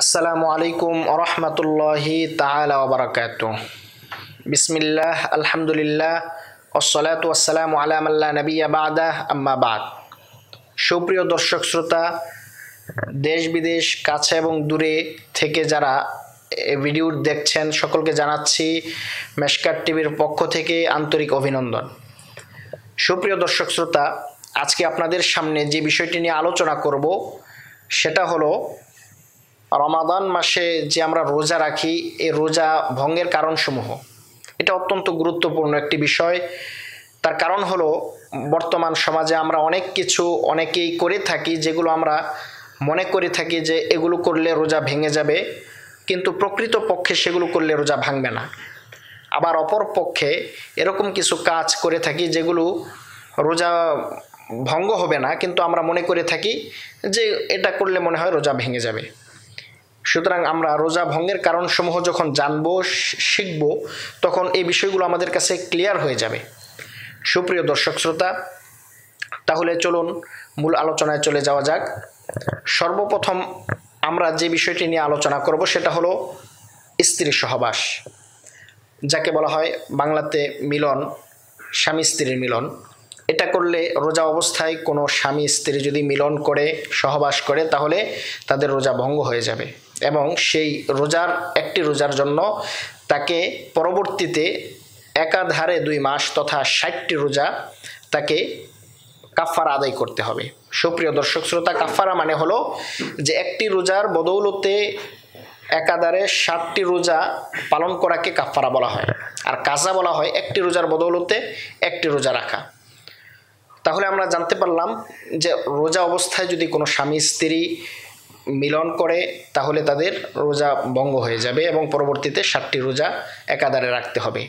আসসালামু আলাইকুম আরহামতুল্লাহি তালা ওবরাকাত বিসমিল্লাহ, আলহামদুলিল্লাহ ওসলাত ওয়াসালামু আলামাল্লা নবিয়া বাদা, আম্মা বাদ। সুপ্রিয় দর্শক শ্রোতা, দেশ বিদেশ, কাছে এবং দূরে থেকে যারা ভিডিও দেখছেন, সকলকে জানাচ্ছি মেশকার টিভির পক্ষ থেকে আন্তরিক অভিনন্দন। সুপ্রিয় দর্শক শ্রোতা, আজকে আপনাদের সামনে যে বিষয়টি নিয়ে আলোচনা করব, সেটা হলো রমাদান মাসে যে আমরা রোজা রাখি, এই রোজা ভঙ্গের কারণসমূহ। এটা অত্যন্ত গুরুত্বপূর্ণ একটি বিষয়। তার কারণ হলো, বর্তমান সমাজে আমরা অনেক কিছু অনেকেই করে থাকি, যেগুলো আমরা মনে করে থাকি যে এগুলো করলে রোজা ভেঙে যাবে, কিন্তু প্রকৃত পক্ষে সেগুলো করলে রোজা ভাঙবে না। আবার অপর পক্ষে এরকম কিছু কাজ করে থাকি, যেগুলো রোজা ভঙ্গ হবে না, কিন্তু আমরা মনে করে থাকি যে এটা করলে মনে হয় রোজা ভেঙে যাবে। সুতরাং আমরা রোজা ভঙ্গের কারণসমূহ যখন জানব শিখব, তখন এই বিষয়গুলো আমাদের কাছে ক্লিয়ার হয়ে যাবে। সুপ্রিয় দর্শক শ্রোতা, তাহলে চলুন মূল আলোচনায় চলে যাওয়া যাক। সর্বপ্রথম আমরা যে বিষয়টি নিয়ে আলোচনা করব, সেটা হলো স্ত্রী সহবাস, যাকে বলা হয় বাংলাতে মিলন, স্বামী স্ত্রীর মিলন। এটা করলে রোজা অবস্থায় কোনো স্বামী স্ত্রী যদি মিলন করে, সহবাস করে, তাহলে তাদের রোজা ভঙ্গ হয়ে যাবে। এবং সেই রোজার, একটি রোজার জন্য তাকে পরবর্তীতে একাধারে দুই মাস তথা ষাটটি রোজা তাকে কাফারা আদায় করতে হবে। সুপ্রিয় দর্শক শ্রোতা কাফারা মানে হলো যে একটি রোজার বদৌলতে একাধারে ষাটটি রোজা পালন করাকে কাফারা বলা হয়। আর কাজা বলা হয় একটি রোজার বদৌলতে একটি রোজা রাখা। তাহলে আমরা জানতে পারলাম যে রোজা অবস্থায় যদি কোনো স্বামী, স্ত্রী মিলন করে, তাহলে তাদের রোজা ভঙ্গ হয়ে যাবে এবং পরবর্তীতে ষাটটি রোজা একাধারে রাখতে হবে।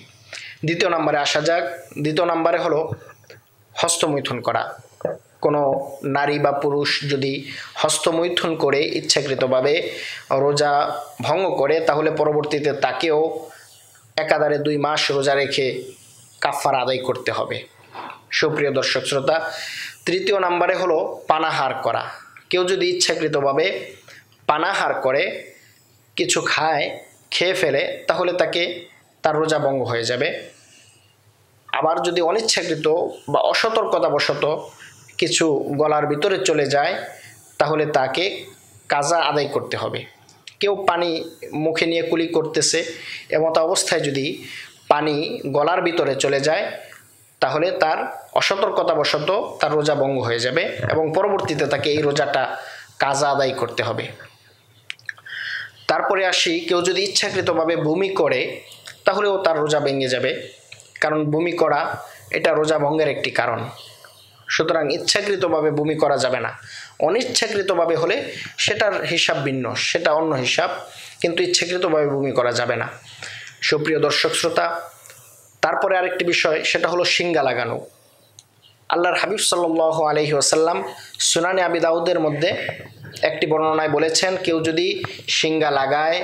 দ্বিতীয় নম্বরে আসা যাক। দ্বিতীয় নম্বরে হলো হস্তমৈথুন করা। কোনো নারী বা পুরুষ যদি হস্তমৈথুন করে ইচ্ছাকৃতভাবে রোজা ভঙ্গ করে, তাহলে পরবর্তীতে তাকেও একাধারে দুই মাস রোজা রেখে কাফার আদায় করতে হবে। সুপ্রিয় দর্শক শ্রোতা, তৃতীয় নাম্বারে হলো পানাহার করা। কেউ যদি ইচ্ছাকৃতভাবে পানাহার করে, কিছু খায়, খেয়ে ফেলে, তাহলে তাকে তার রোজা ভঙ্গ হয়ে যাবে। আবার যদি অনিচ্ছাকৃত বা অসতর্কতাবশত কিছু গলার ভিতরে চলে যায়, তাহলে তাকে কাজা আদায় করতে হবে। কেউ পানি মুখে নিয়ে কুলি করতেছে, এমত অবস্থায় যদি পানি গলার ভিতরে চলে যায় তাহলে তার অসতর্কতাবশত তার রোজা ভঙ্গ হয়ে যাবে এবং পরবর্তীতে তাকে এই রোজাটা কাজা আদায় করতে হবে। তারপরে আসি, কেউ যদি ইচ্ছাকৃতভাবে বমি করে, তাহলেও তার রোজা ভেঙে যাবে। কারণ বমি করা এটা রোজা ভঙ্গের একটি কারণ। সুতরাং ইচ্ছাকৃতভাবে বমি করা যাবে না। অনিচ্ছাকৃতভাবে হলে সেটার হিসাব ভিন্ন, সেটা অন্য হিসাব, কিন্তু ইচ্ছাকৃতভাবে বমি করা যাবে না। সুপ্রিয় দর্শক শ্রোতা তারপরে আরেকটি বিষয়, সেটা হলো সিঙ্গা লাগানো। আল্লাহর হাবিব সাল্লাহ আলহি আসাল্লাম সুনানি আবি দাউদের মধ্যে একটি বর্ণনায় বলেছেন, কেউ যদি সিঙ্গা লাগায়,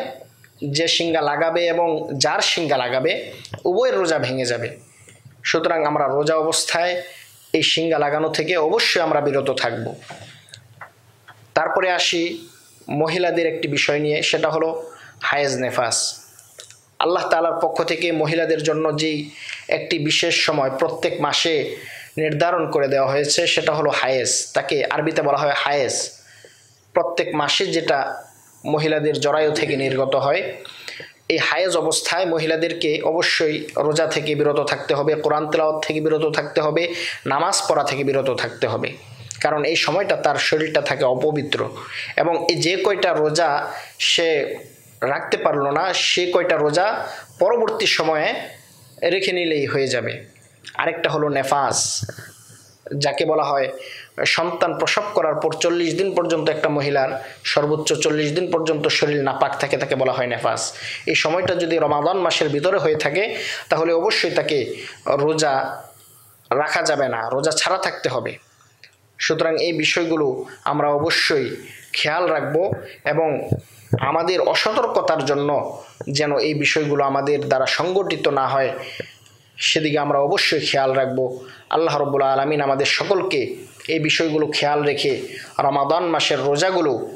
যে সিঙ্গা লাগাবে এবং যার সিঙ্গা লাগাবে, উভয়ের রোজা ভেঙে যাবে। সুতরাং আমরা রোজা অবস্থায় এই সিঙ্গা লাগানো থেকে অবশ্যই আমরা বিরত থাকব। তারপরে আসি মহিলাদের একটি বিষয় নিয়ে, সেটা হলো হায়েজ নেফাস। আল্লাহ তালার পক্ষ থেকে মহিলাদের জন্য যেই একটি বিশেষ সময় প্রত্যেক মাসে নির্ধারণ করে দেওয়া হয়েছে, সেটা হলো হায়েস। তাকে আরবিতে বলা হয় হায়েস। প্রত্যেক মাসে যেটা মহিলাদের জরায়ু থেকে নির্গত হয়, এই হায়েজ অবস্থায় মহিলাদেরকে অবশ্যই রোজা থেকে বিরত থাকতে হবে, কোরআন তেলাওয়াত থেকে বিরত থাকতে হবে, নামাজ পড়া থেকে বিরত থাকতে হবে। কারণ এই সময়টা তার শরীরটা থাকে অপবিত্র এবং এই যে কয়টা রোজা সে রাখতে পারল না, সে কয়টা রোজা পরবর্তী সময়ে রেখে নিলেই হয়ে যাবে। আরেকটা হলো নেফাস, যাকে বলা হয় সন্তান প্রসব করার পর চল্লিশ দিন পর্যন্ত একটা মহিলার সর্বোচ্চ চল্লিশ দিন পর্যন্ত শরীর নাপাক থাকে, তাকে বলা হয় নেফাস। এই সময়টা যদি রমাদান মাসের ভিতরে হয়ে থাকে, তাহলে অবশ্যই তাকে রোজা রাখা যাবে না, রোজা ছাড়া থাকতে হবে। সুতরাং এই বিষয়গুলো আমরা অবশ্যই খেয়াল রাখব এবং আমাদের অসতর্কতার জন্য যেন এই বিষয়গুলো আমাদের দ্বারা সংগঠিত না হয়, সেদিকে আমরা অবশ্যই খেয়াল রাখব। আল্লাহ রব্বুল্লা আলমিন আমাদের সকলকে এই বিষয়গুলো খেয়াল রেখে রমাদান মাসের রোজাগুলো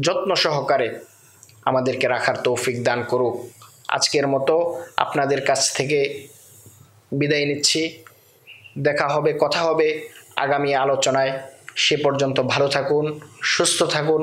যত্ন সহকারে আমাদেরকে রাখার তৌফিক দান করুক। আজকের মতো আপনাদের কাছ থেকে বিদায় নিচ্ছি। দেখা হবে, কথা হবে আগামী আলোচনায়। সে পর্যন্ত ভালো থাকুন, সুস্থ থাকুন।